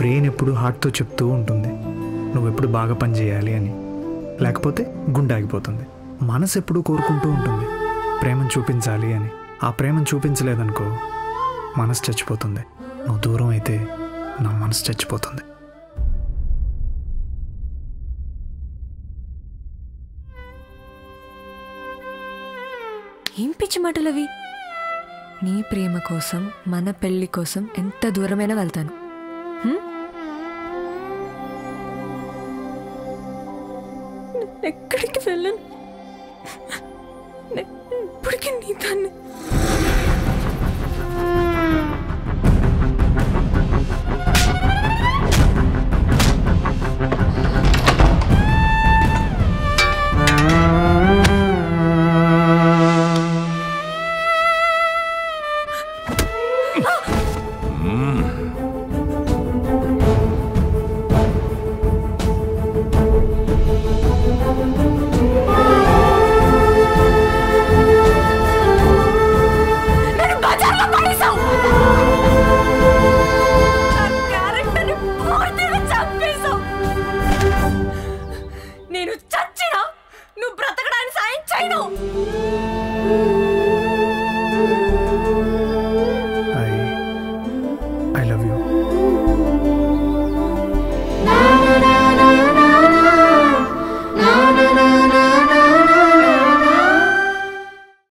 Brain ఎప్పుడు హార్ట్తో చెప్తూ ఉంటుంది. నువ్వు ఎప్పుడు బాగా పని చేయాలి అని. లేకపోతే గుండె ఆగిపోతుంది. మనసు ఎప్పుడు కోరుకుంటూ ఉంటుంది. ప్రేమను చూపించాలి అని. ఆ ప్రేమను చూపించలేదనుకో మనసు చచ్చిపోతుంది. నువ్వు దూరం అయితే నా మనసు చచ్చిపోతుంది. ఏం పిచ్చి మాటలవి? నీ ప్రేమ కోసం మన పెళ్ళి కోసం ఎంత దూరమైనా వెళ్తాను. ఎక్కడికి వెళ్ళను నేను ఇప్పటికీ నీ దాన్ని నేను చచ్చినా నువ్వు బ్రతకడానికి సాయం చేయను.